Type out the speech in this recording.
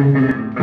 Mm-hmm.